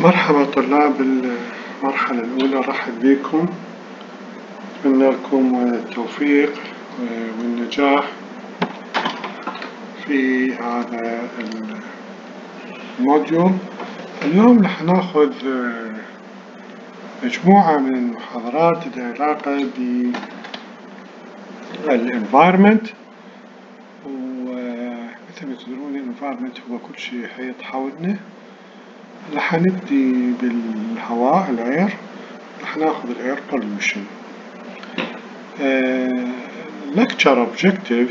مرحبا طلاب المرحلة الأولى رحب بكم. أتمنى لكم التوفيق والنجاح في هذا ال module. اليوم رح ناخذ مجموعة من المحاضرات لها علاقة بال environment ومثل ما تدرون ال environment هو كل شيء يحيط حولنا رح نبدي بالهواء الاير رح ناخذ الاير pollution uh, lecture objective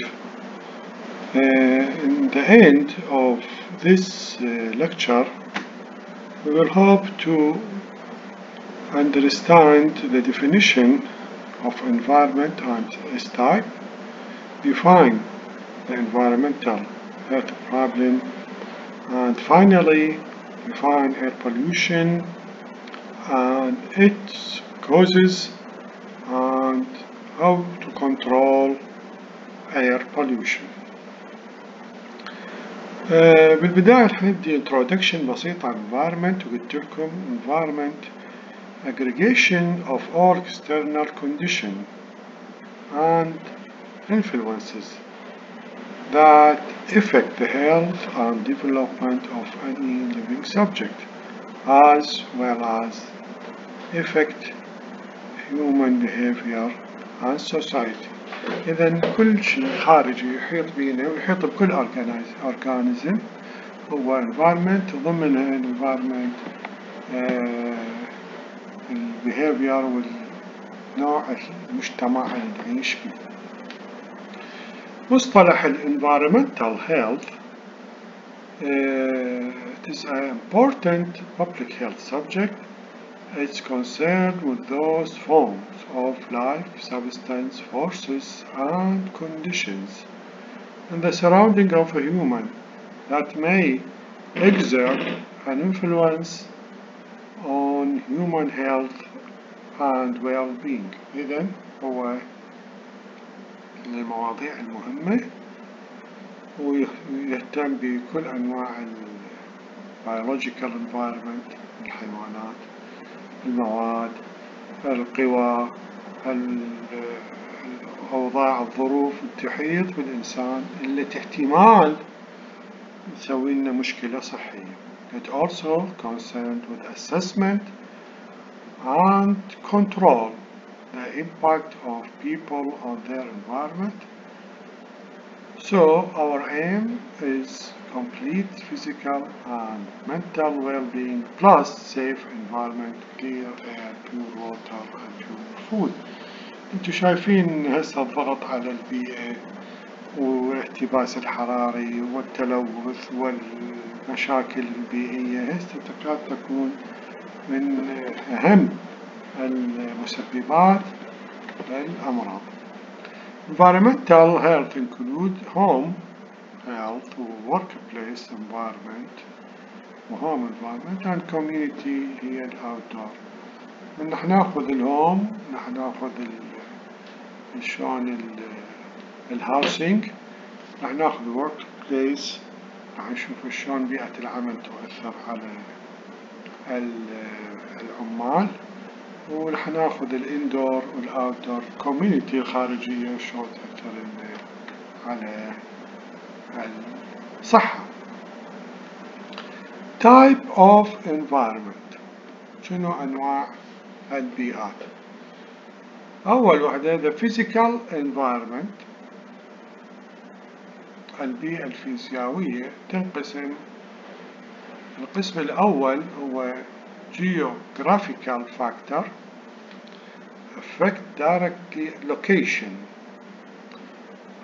uh, in the end of this uh, lecture we will hope to understand the definition of environment and its type define the environmental health problem and finally define air pollution and its causes and how to control air pollution. Uh, بالبداية رح ندي introduction بسيط عن environment وقلت لكم environment aggregation of all external conditions and influences that affect the health and development of any living subject as well as affect human behavior and society إذا كل شيء خارجي يحيط بينا ويحيط بكل organism هو environment ضمنها environment البيهيفير والنوع المجتمع اللي نعيش فيه مصطلح ال environmental health uh, it is an important public health subject it's concerned with those forms of life substance forces and conditions in the surrounding of a human that may exert an influence on human health and well-being إذن هو من المواضيع المهمة ويهتم بكل أنواع ال biological environment الحيوانات المواد القوى الأوضاع الظروف تحيط بالإنسان التي احتمال تسوي لنا مشكلة صحية. It also concerned with assessment and control. the impact of people on their environment. So our aim is complete physical and mental well-being plus safe environment, clear air, pure water and pure food. انتوا شايفين هسه الضغط على البيئة والاحتباس الحراري والتلوث والمشاكل البيئية هسه تكاد تكون من أهم المسببات للأمراض. Environmental health include home health workplace environment وhome environment and community هي. من رح نأخذ ال home رح نأخذ شلون ال housing رح نأخذ work place رح نشوف شلون بيئة العمل تؤثر على العمال ورح نأخذ ال indoor وال outdoor community الخارجية شلون تأثر على الصحة. Type of environment. شنو أنواع البيئات؟ أول وحدة the physical environment. البيئة الفيزيائية تنقسم القسم الأول هو geographical factor affect directly location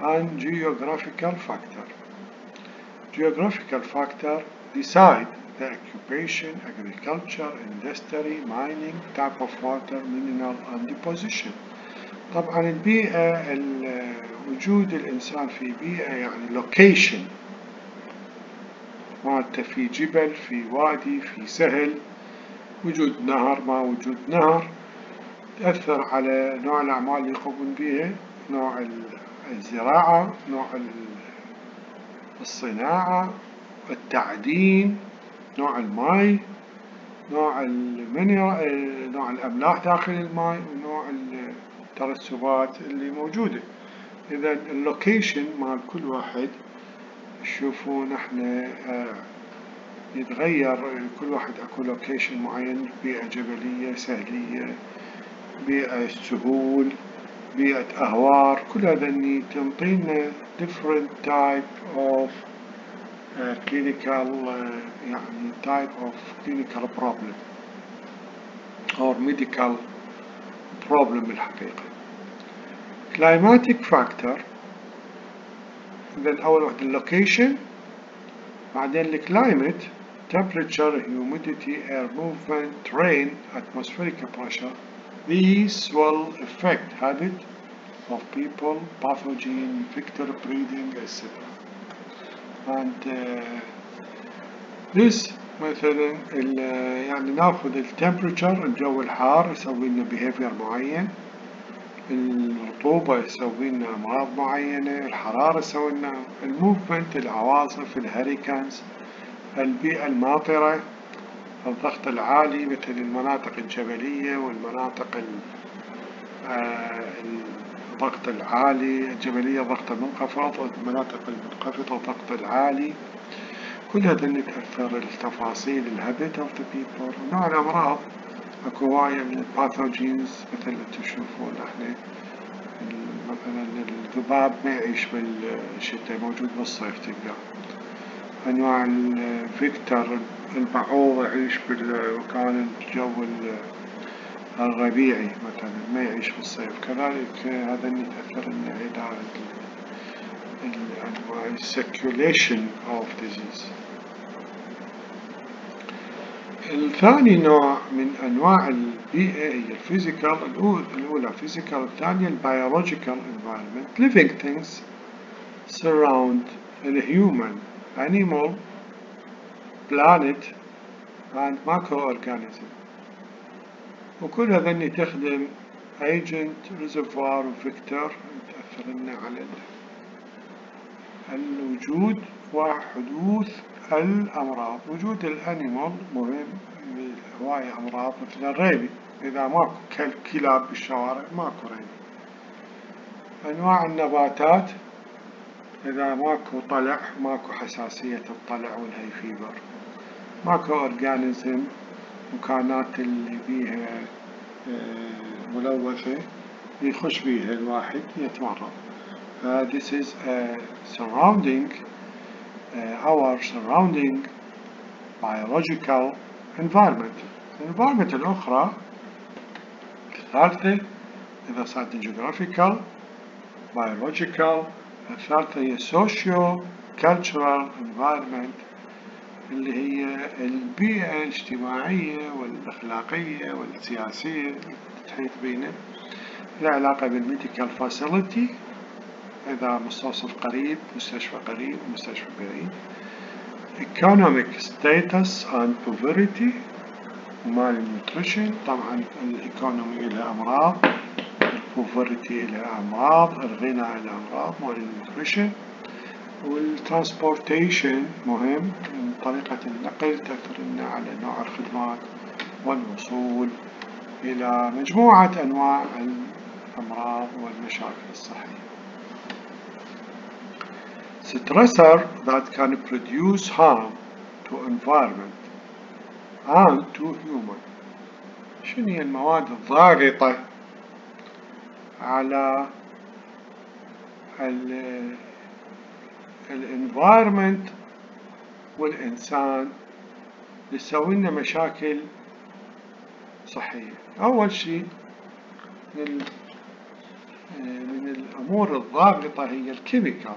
and geographical factor. Geographical factor decide the occupation, agriculture, industry, mining, type of water, mineral and deposition. طبعا البيئة وجود الإنسان في بيئة يعني location مالته في جبل في وادي في سهل وجود نهر ما وجود نهر تأثر على نوع الأعمال اللي يقومون بها نوع الزراعة نوع الصناعة التعدين نوع الماء نوع نوع الأملاح داخل الماء ونوع الترسبات اللي موجودة. إذا ال location مال كل واحد تشوفون إحنا آه، يتغير كل واحد أكو location معين بيئة جبلية سهلية بيئة سهول بيئة أهوار كل هذا تنطينا different type of uh, clinical uh, يعني type of clinical problem or medical problem بالحقيقة climatic factor إذا أول واحد اللوكيشن بعدين الكلايمت temperature humidity air movement rain atmospheric pressure these will affect habit of people pathogen vector breeding etc and uh, this مثلا يعني ناخذ التمبريتشر الجو الحار يسوي لنا behavior معين الرطوبة يسوي لنا أمراض معينة الحرارة يسوي لنا الموفمنت العواصف الهريكانز البيئة الماطرة الضغط العالي مثل المناطق الجبلية والمناطق الضغط العالي الجبلية ضغط المنخفض والمناطق المنخفضة الضغط العالي كل هذا تأثر التفاصيل ال habit of the people ونوع الأمراض أكو هواية من ال pathogens مثل تشوفون إحنا. مثلا الذباب ما يعيش بالشتاء موجود بالصيف تلقاه. أنواع ال vector البعوض يعيش بالمكان الجو الربيعي مثلا ما يعيش بالصيف. كذلك هذا اللي تأثر لنا إلى أنواع circulation of disease. الثاني نوع من أنواع البيئة هي ال physical الأولى physical الثانية ال biological environment. Living things surround the human. Animal planet and microorganism وكل هذني تخدم agent reservoir وفيكتور تأثر لنا على الوجود وحدوث الأمراض. وجود الأنيمال مهم هواية أمراض مثل الريبي. إذا ماكو كلاب بالشوارع ماكو ريبي. أنواع النباتات إذا ماكو طلع ماكو حساسية الطلع وال hay fever ماكو organism مكانات اللي بيها آه، ملوثة يخش بيها الواحد يتمرض. uh, this is a surrounding uh, our surrounding biological environment. ال environment الأخرى الثالثة إذا صارت geographical biological الثالثة هي socio cultural environment اللي هي البيئة الاجتماعية والأخلاقية والسياسية تحيط بينا. لها علاقة بال medical facility إذا مستوصف قريب مستشفى قريب مستشفى بعيد. Economic status and poverty ومال ال nutrition طبعا ال economy لها أمراض. ال poverty لها أمراض الغنى لها أمراض مال ال nutrition وال transportation مهم طريقة النقل تأثر لنا على نوع الخدمات والوصول إلى مجموعة أنواع الأمراض والمشاكل الصحية. Stressor that can produce harm to environment and to human. شنو هي المواد الضاغطة على ال ال environment والإنسان يسوي لنا مشاكل صحية. أول شيء من, من الأمور الضاغطة هي ال chemical.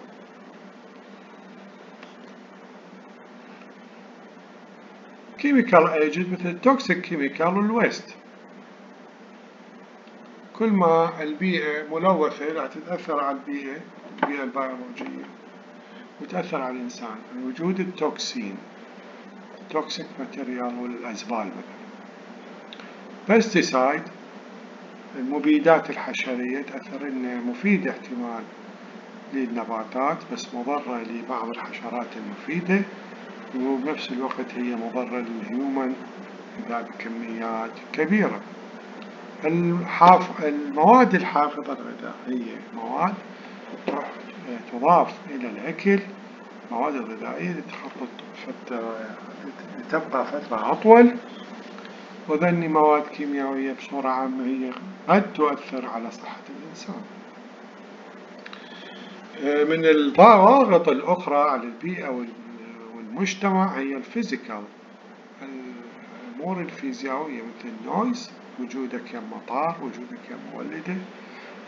chemical agent مثل ال toxic chemical وال waste كل ما البيئة ملوثة راح تتأثر على البيئة البيئة البيولوجية وتأثر على الإنسان. وجود ال toxin toxic material والأزبال مثلا. pesticide المبيدات الحشرية تأثر إنها مفيدة احتمال للنباتات بس مضرة لبعض الحشرات المفيدة وبنفس الوقت هي مضرة للهيومن إذا بكميات كبيرة. الحاف... المواد الحافظة الغذائية مواد تضاف إلى الأكل المواد الغذائية لتخطط فترة تبقى فترة أطول وذني مواد كيميائية بصورة عامة هي قد تؤثر على صحة الإنسان. من الضوابط الأخرى على البيئة والمجتمع هي ال physical. الأمور الفيزيائية مثل ال noise وجودك يا مطار وجودك يا مولدة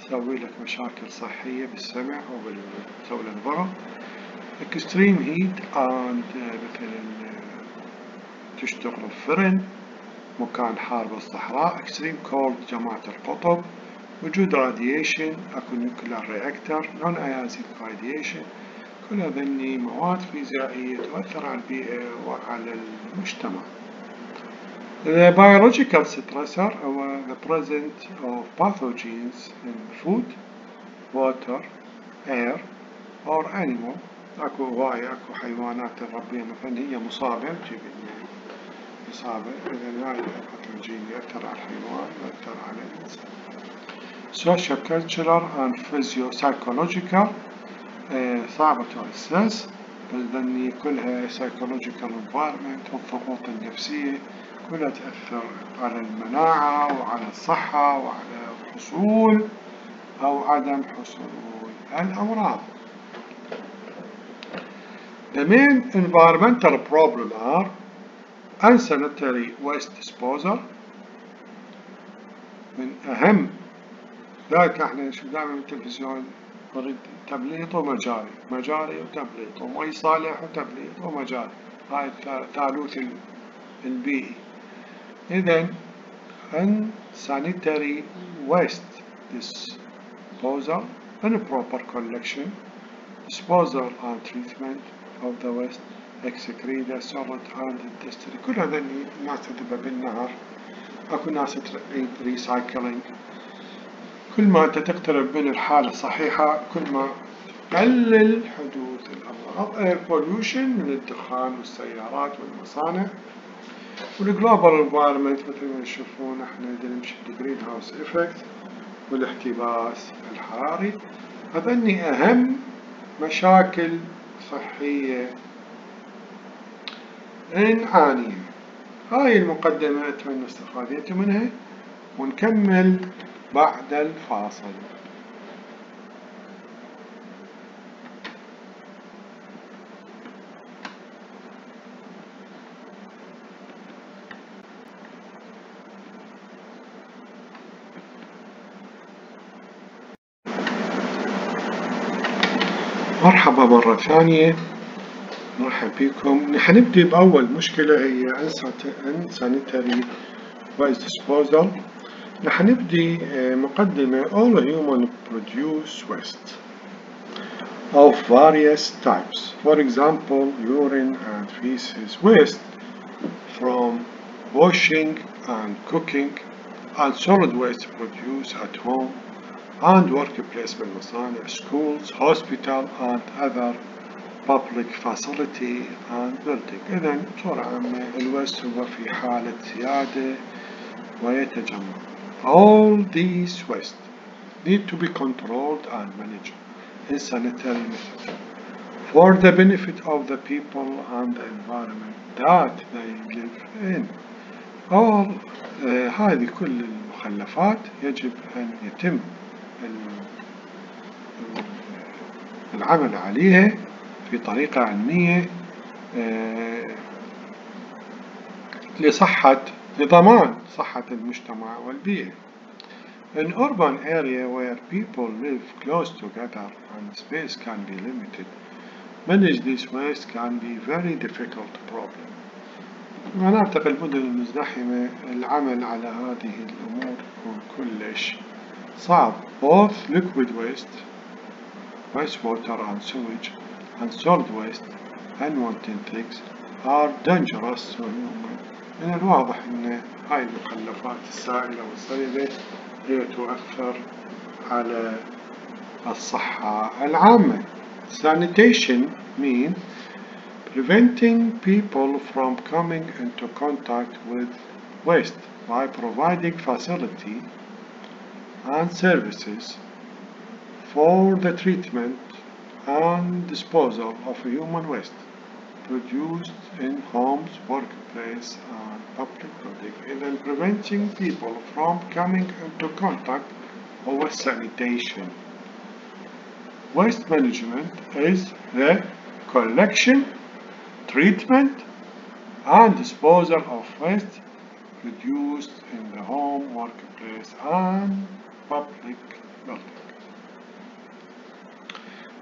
تسوي لك مشاكل صحية بالسمع أو بالسوي لك ضغط extreme heat and مثل تشتغل الفرن مكان حار بالصحراء. Extreme cold جماعة القطب. وجود radiation أكو nuclear reactor non ionic radiation. كل هذني مواد فيزيائية تؤثر على البيئة وعلى المجتمع. The biological stressor هو the presence of pathogens in food, water, air or animal اكو هواية اكو حيوانات نربيها مثلا هي مصابة تجيب إصابة إذا هاي الباثوجين يأثر على الحيوان يأثر على الإنسان. Social, cultural and physio psychological صعبة تؤسس بس ذني كلها psychological environment والضغوط النفسية كلها تأثر على المناعة وعلى الصحة وعلى حصول أو عدم حصول الأمراض. The main environmental problem are unsanitary waste disposal. من أهم ذلك إحنا نشوف دائما بالتلفزيون نريد تبليط ومجاري. مجاري وتبليط. ومي صالح وتبليط ومجاري. هاي الثالوث البيئي. إذا unsanitary waste disposal improper collection disposal and treatment of the waste excreta solid and industry كل هذا الناس تذبح بالنهر أكو ناس recycling كل ما أنت تقترب من الحالة الصحيحة كل ما تقلل حدوث الأمراض air pollution من الدخان والسيارات والمصانع. وال global environment مثل ما تشوفون إحنا نمشي بال greenhouse effect والاحتباس الحراري. هذني أهم مشاكل صحية نعانيها هاي المقدمة أتمنى استفاديتوا منها ونكمل بعد الفاصل. مرحبا مرة ثانية مرحبا بكم نحنبدي بأول مشكلة هي unsanitary waste disposal نحنبدي مقدمة all human produce waste of various types for example urine and feces waste from washing and cooking and solid waste produced at home and workplace بالمصانع schools hospital and other public facility and building إذا بصورة عامة الويست هو في حالة زيادة ويتجمع all these waste need to be controlled and managed in sanitary methods for the benefit of the people and the environment that they live in all uh, هذه كل المخلفات يجب أن يتم العمل عليها في طريقة علمية لصحة لضمان صحة المجتمع والبيئة. An urban area where people live close together and space can be limited, manage this waste can be very difficult problem. مناطق المدن المزدحمة العمل على هذه الأمور كلش صعب. Both liquid waste, wastewater and sewage, and solid waste, unwanted things are dangerous to human. من الواضح أن هاي المخلفات السائلة والصلبة هي تؤثر على الصحة العامة. Sanitation means preventing people from coming into contact with waste by providing facility and services for the treatment and disposal of human waste produced in homes, workplace, and public buildings, and then preventing people from coming into contact with sanitation. Waste management is the collection, treatment, and disposal of waste produced in the home, workplace, and public building.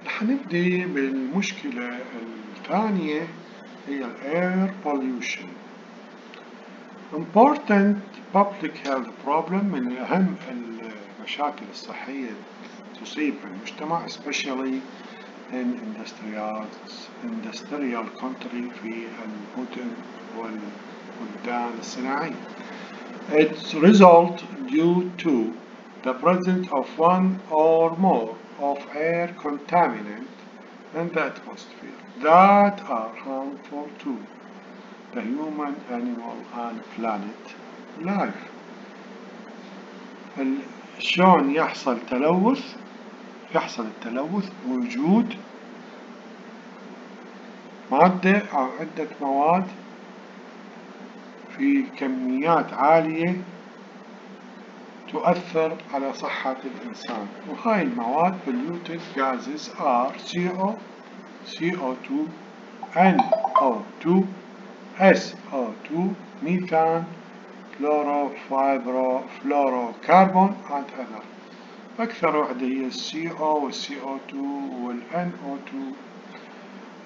هنبدي بالمشكلة الثانية هي air pollution. Important public health problem من أهم المشاكل الصحية تصيب المجتمع especially in industrial industrial country في المدن والبلدان الصناعية. Its result due to the presence of one or more of air contaminant in the atmosphere that are harmful to the human, animal, and planet life. شلون يحصل تلوث؟ يحصل التلوث بوجود مادة أو عدة مواد في كميات عالية تؤثر على صحة الإنسان وهاي المواد polluted gases are CO, CO2, NO2, SO2, methane, chlorofluorocarbon and other أكثر وحدة هي CO وال CO2 وال NO2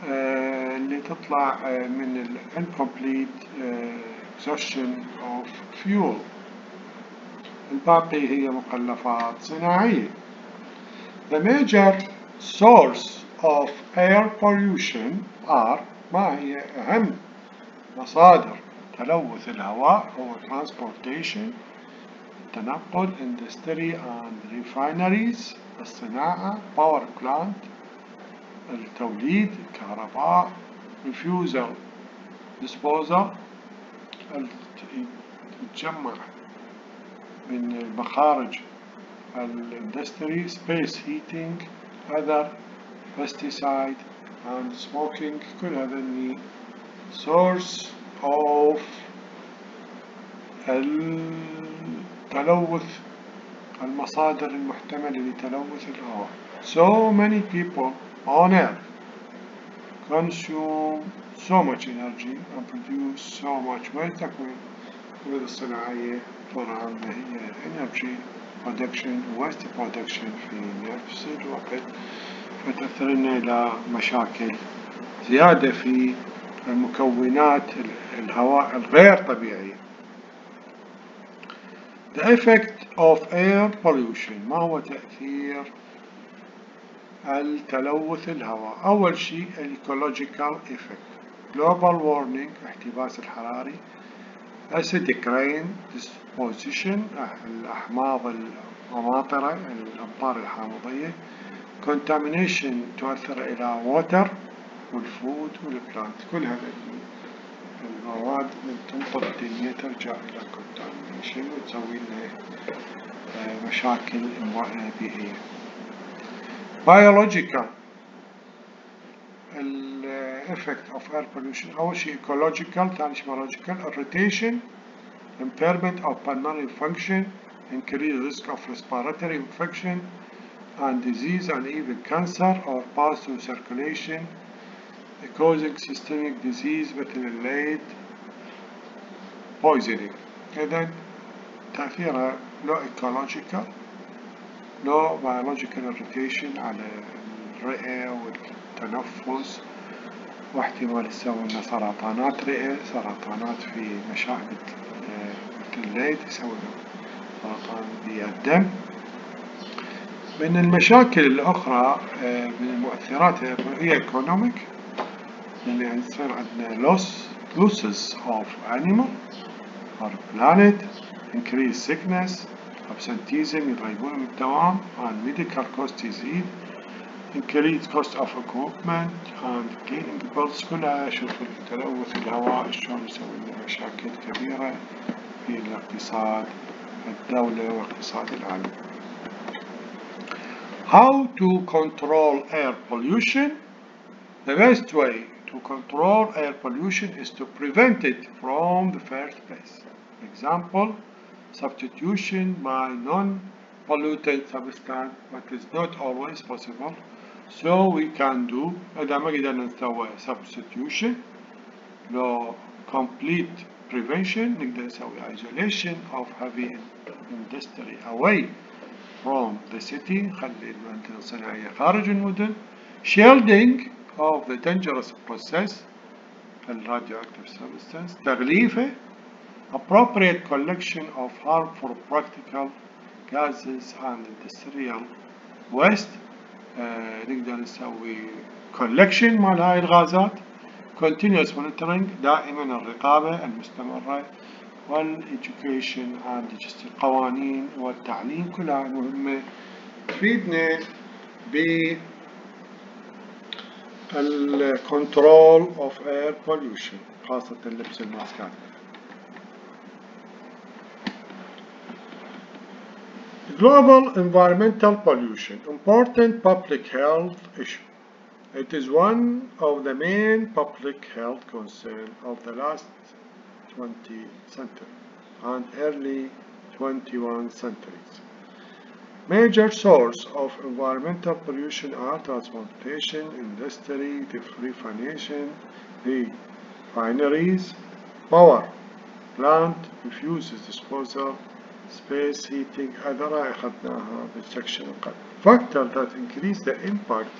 آه اللي تطلع آه من ال incomplete آه exhaustion of fuel الباقي هي مخلفات صناعية. The major source of air pollution are ما هي أهم مصادر تلوث الهواء هو transportation التنقل industry and refineries الصناعة power plant التوليد الكهرباء refusal disposal تتجمع من المخارج الاندستري space heating other pesticide and smoking كل هذا source of التلوث المصادر المحتملة لتلوث الهواء so many people on earth consume so much energy and produce so much waste تكوين الوظيفة الصناعية طبعا هي energy production waste production في نفس الوقت فتأثر لنا إلى مشاكل زيادة في المكونات الهواء الغير طبيعية The effect of air pollution ما هو تأثير التلوث الهواء أول شيء ecological effect. Global warming احتباس الحراري acidic rain disposition. الأحماض المماطرة الأمطار الحامضية. Contamination تؤثر إلى water والفود والبلانت كل هذه المواد من تنطر الدنيا ترجع إلى contamination وتسوي لنا مشاكل بيئية. Biological effect of air pollution أول شيء ecological ثاني شيء biological irritation impairment of pulmonary function increased risk of respiratory infection and disease and even cancer or pass through circulation causing systemic disease مثل الليد poisoning إذا تأثيرها لو ecological لو biological irritation على الرئة والتنفس واحتمال لنا سرطانات رئة سرطانات في مشاعب مثل الليد يسوي سرطان بالدم من المشاكل الأخرى من المؤثرات هي economic لأن يصير عندنا loss losses of animal or planet increase sickness absenteeism من الدوام and medical cost يزيد increase cost of equipment and cleaning bills كلها شوف التلوث الهواء شلون يسوي لنا مشاكل كبيرة في الاقتصاد الدولة واقتصاد العالم. How to control air pollution? The best way to control air pollution is to prevent it from the first place. Example, substitution by non-pollutant substance, but is not always possible. So we can do إذا ما قدرنا نسوي substitution لو complete prevention نقدر نسوي isolation of heavy industry away from the city نخلي المنطقة الصناعية خارج المدن shielding of the dangerous process radioactive substance تغليفه appropriate collection of harmful practical gases and industrial waste آه نقدر نسوي collection مال هاي الغازات. Continuous monitoring دائما الرقابة المستمرة. والeducation and القوانين والتعليم كلها مهمة. تفيدنا ب الكنترول of air pollution خاصة لبس الماسكات. Global environmental pollution, important public health issue. It is one of the main public health concerns of the last 20th century and early 21 centuries. Major source of environmental pollution are transportation, industry, refination, refineries, power, plant, refuses disposal, space heating هذا أخذناها بالسكشن القبل. Factor that increase the impact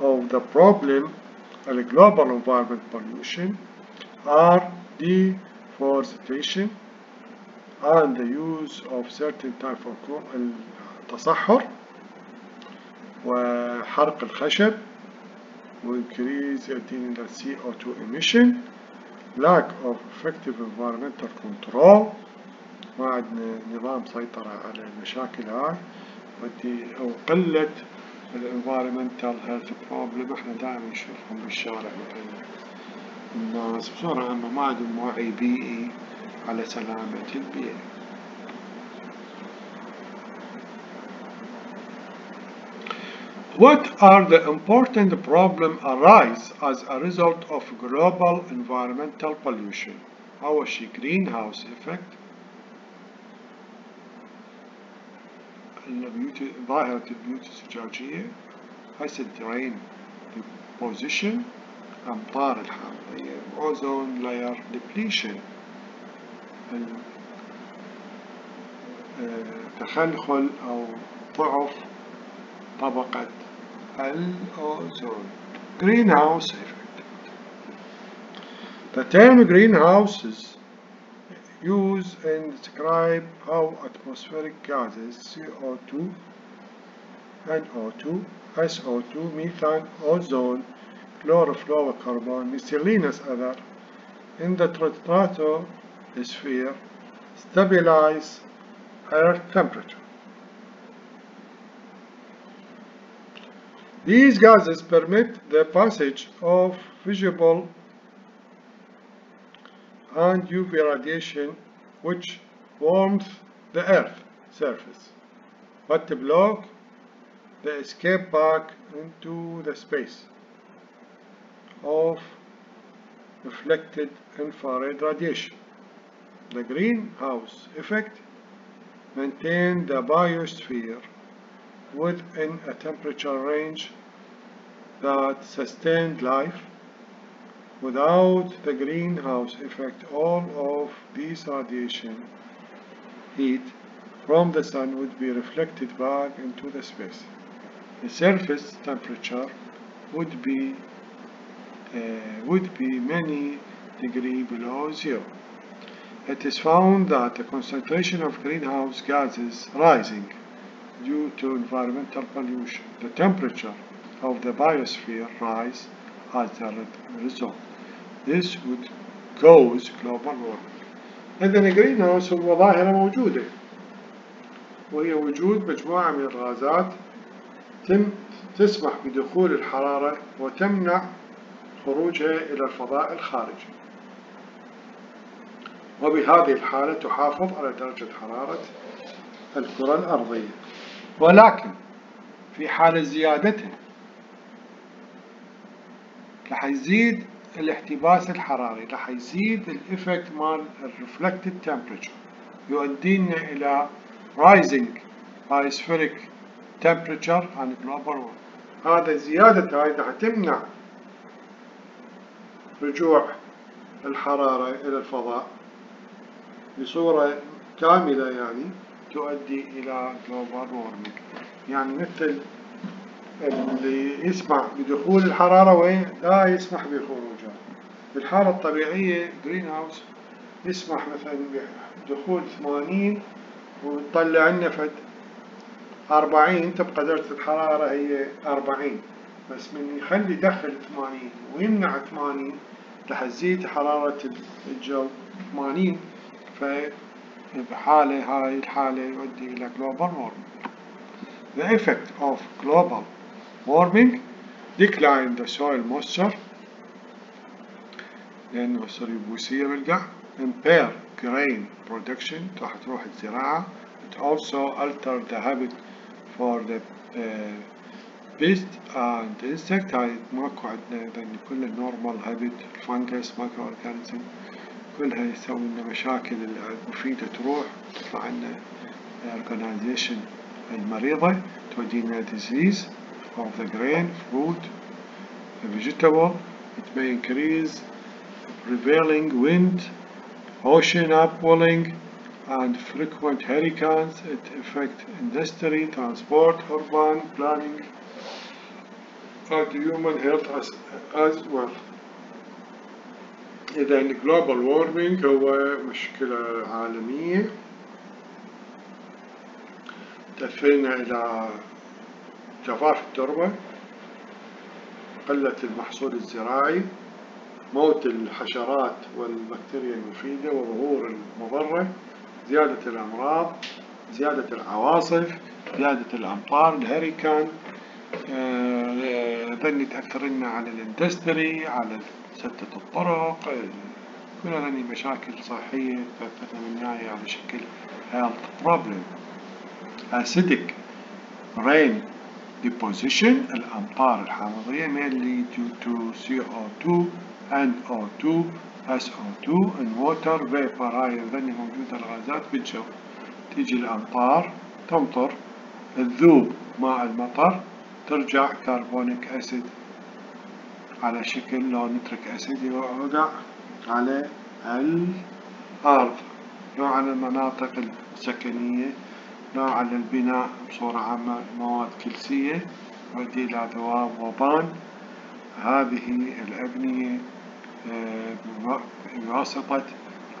of the problem of global environment pollution are deforestation and the use of certain type of التصحر وحرق الخشب increase the CO2 emission lack of effective environmental control ما عندنا نظام سيطرة على المشاكل هاي أو قلة ال environmental health problem إحنا دائما نشوفهم بالشارع مثلا الناس بصورة عامة ما عندهم وعي بيئي على سلامة البيئة. What are the important problems arise as a result of global environmental pollution? أول شيء greenhouse effect. البيوت ظاهرة البيوت الزجاجية acid rain deposition أمطار الحامضية ozone layer depletion تخلخل أو ضعف طبقة الأوزون greenhouse effect The term greenhouses use and describe how atmospheric gases CO2 NO2, SO2, methane, ozone, chlorofluorocarbon, miscellaneous other in the stratosphere stabilize earth temperature. These gases permit the passage of visible and UV radiation which warms the earth surface but block the escape back into the space of reflected infrared radiation. The greenhouse effect maintains the biosphere within a temperature range that sustained life Without the greenhouse effect, all of this radiation heat from the sun would be reflected back into the space. The surface temperature would be uh, would be many degrees below zero. It is found that the concentration of greenhouse gases rising due to environmental pollution. The temperature of the biosphere rise as a result. This would cause global warming. إذن الجرين هو ظاهرة موجودة وهي وجود مجموعة من الغازات تم تسمح بدخول الحرارة وتمنع خروجها إلى الفضاء الخارجي. وبهذه الحالة تحافظ على درجة حرارة الكرة الأرضية ولكن في حالة زيادتها راح يزيد الاحتباس الحراري راح يزيد ال effect مال ال reflected temperature يؤدينا إلى rising atmospheric temperature يعني global warming. هذا زيادة هاي راح تمنع رجوع الحرارة إلى الفضاء بصورة كاملة يعني تؤدي إلى global warming. يعني مثل اللي يسمح بدخول الحرارة وين؟ لا يسمح بخروجها. في الحالة الطبيعية جرين هاوس يسمح مثلا بدخول 80 وتطلع لنا فد 40 تبقى درجة الحرارة هي 40 بس من يخلي يدخل 80 ويمنع 80 راح تزيد حرارة الجو 80 فبحالة هاي الحالة يؤدي إلى global warming. The effect of global warming decline the soil moisture لأنه يصير يبوسية بالقاع impair grain production تروح الزراعة it also alter the habit for the uh, beast and insect هاي ماكو عندنا لأن كل النورمال هابت الفنجس مايكرو اورجانيزم كلها يسوي لنا مشاكل المفيدة تروح تطلع لنا organization المريضة تودينا disease. of the grain, fruit, vegetable. It may increase prevailing wind, ocean upwelling, and frequent hurricanes. It affects industry, transport, urban planning, and human health as, as well. إذا global warming هو مشكلة عالمية تأثرنا إلى جفاف التربة قلة المحصول الزراعي موت الحشرات والبكتيريا المفيدة وظهور المضرة زيادة الأمراض زيادة العواصف زيادة الأمطار الهريكان ذني تأثر لنا على الإندستري على سدة الطرق كل هذه مشاكل صحية تأثر من على شكل health problem. Acidic rain deposition الأمطار الحامضية mainly due to CO2 NO2 SO2 and water vapor هاي ذني موجودة الغازات بالجو. تيجي الأمطار تمطر تذوب ماء المطر ترجع كربونيك أسيد على شكل لو نترك أسيد يوقع على الأرض على المناطق السكنية. لو على البناء بصورة عامة مواد كلسية تؤدي إلى ذواب وبان. هذه الأبنية بواسطة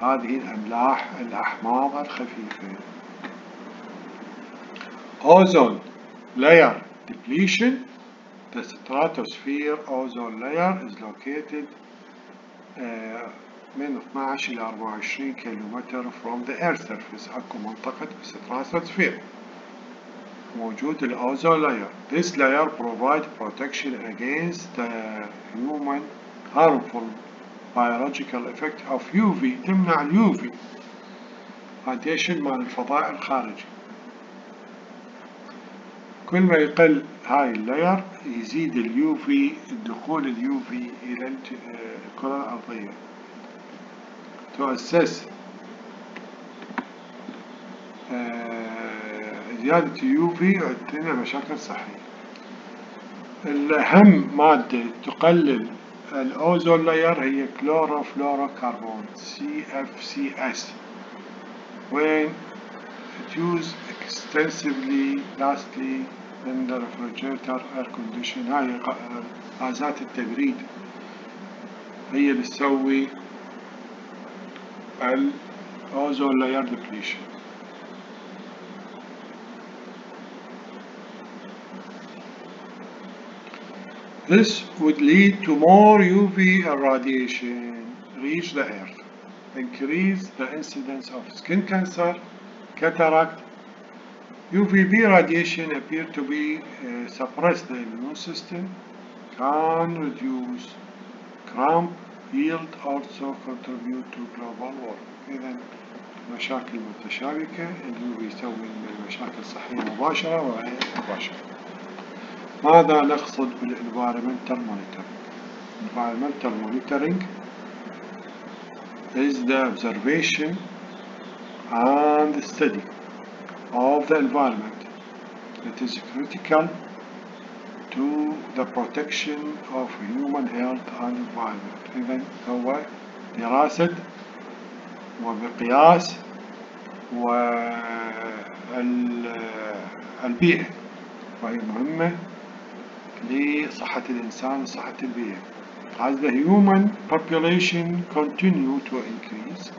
هذه الأملاح الأحماض الخفيفة. Ozone layer depletion. The stratosphere ozone layer is located uh, من 12 إلى 24 كيلومتر from the earth surface. أكو منطقة استراتوسفير موجود الأوزون لاير this layer provide protection against the human harmful biological effect of UV تمنع الـ UV radiation مال الفضاء الخارجي. كل ما يقل هاي ال layer يزيد ال UV دخول UV إلى آه، الكرة الأرضية. تؤسس زيادة ال UV عندنا مشاكل صحية. الأهم مادة تقلل ال ozone layer هي chlorofluorocarbon CFCs when it used extensively lastly in the refrigerator air condition هاي غازات التبريد. هي اللي تسوي ال ozone layer depletion. This would lead to more UV irradiation. Reach the earth, increase the incidence of skin cancer, cataract, UVB radiation appear to be uh, suppress the immune system, can reduce cramp, yield also contribute to global warming إذا مشاكل متشابكة اللي بيسوي المشاكل الصحية مباشرة وغير مباشرة ماذا نقصد بالenvironmental monitoring environmental monitoring is the observation and study of the environment that is critical to the protection of human health and environment إذا هو دراسة ومقياس والبيئة وهي مهمة لصحة الإنسان وصحة البيئة as the human population continue to increase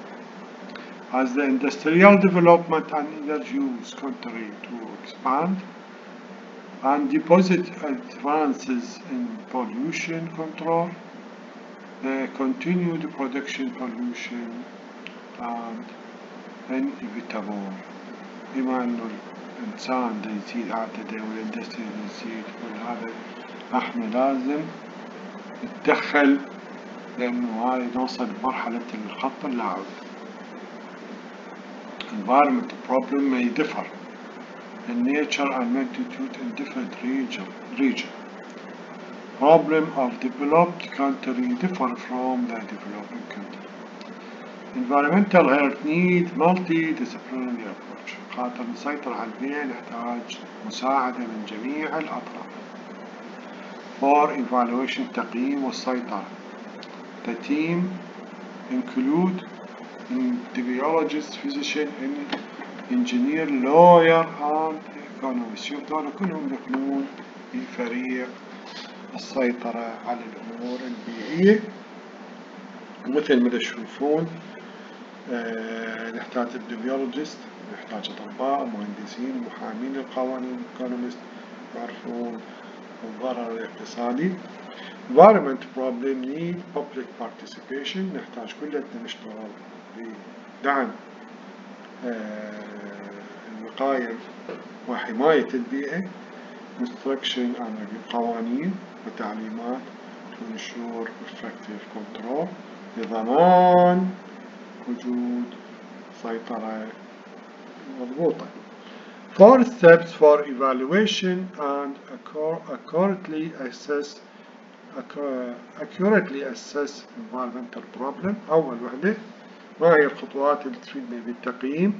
as the industrial development and energy use continue to expand and deposit advances in pollution control, the continued production pollution and inevitable بما انه الانسان دا يزيد عدده والاندستري دا يزيد كل هذا احنا لازم نتدخل لانه هاي نوصل لمرحلة الخط اللاعب environment problem may differ in nature and magnitude in different region, region. Problem of developed country differ from the developing country. Environmental health need multidisciplinary approach. خاطر نسيطر على البيئة نحتاج مساعدة من جميع الأطراف. For evaluation تقييم والسيطرة. The team include epidemiologist, physician, engineer, lawyer and economist. يفضلوا كلهم يكونون في فريق السيطرة على الأمور البيئية مثل ما تشوفون آه نحتاج epidemiologist نحتاج أطباء مهندسين محامين للقوانين economist يعرفون الضرر الاقتصادي. Environment problem need public participation. نحتاج كلنا نشتغل بدعم. الوقاية وحماية البيئة instruction and قوانين وتعليمات to ensure effective control لضمان وجود سيطرة مضبوطة Four steps for evaluation and accurately assess accurately assess environmental problem أول وحدة ما هي الخطوات اللي تفيدنا بالتقييم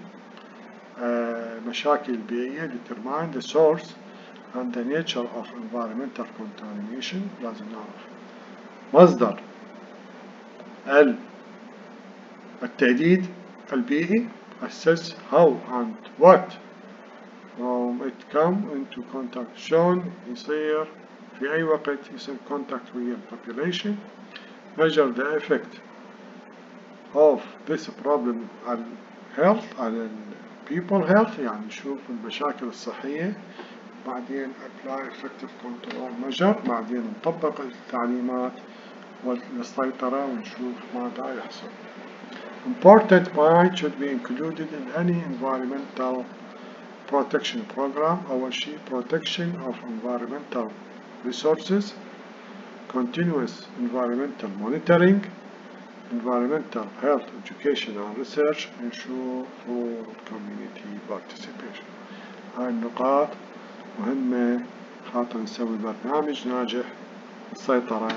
مشاكل البيئية determine the source and the nature of environmental contamination لازم نعرف مصدر التهديد البيئي assess how and what from it come into contact شلون يصير في أي وقت يصير contact ويا population measure the effect of this problem على health على people health يعني نشوف المشاكل الصحية بعدين apply effective control measure بعدين نطبق التعليمات والسيطرة ونشوف ماذا يحصل important point should be included in any environmental protection program أول شيء protection of environmental resources continuous environmental monitoring environmental health education and research ensure full community participation هاي النقاط مهمة خاطر نسوي برنامج ناجح للسيطرة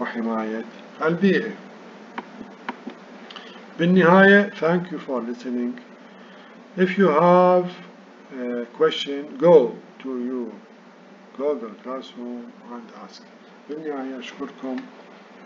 وحماية البيئة بالنهاية thank you for listening if you have a question go to your Google Classroom and ask بالنهاية أشكركم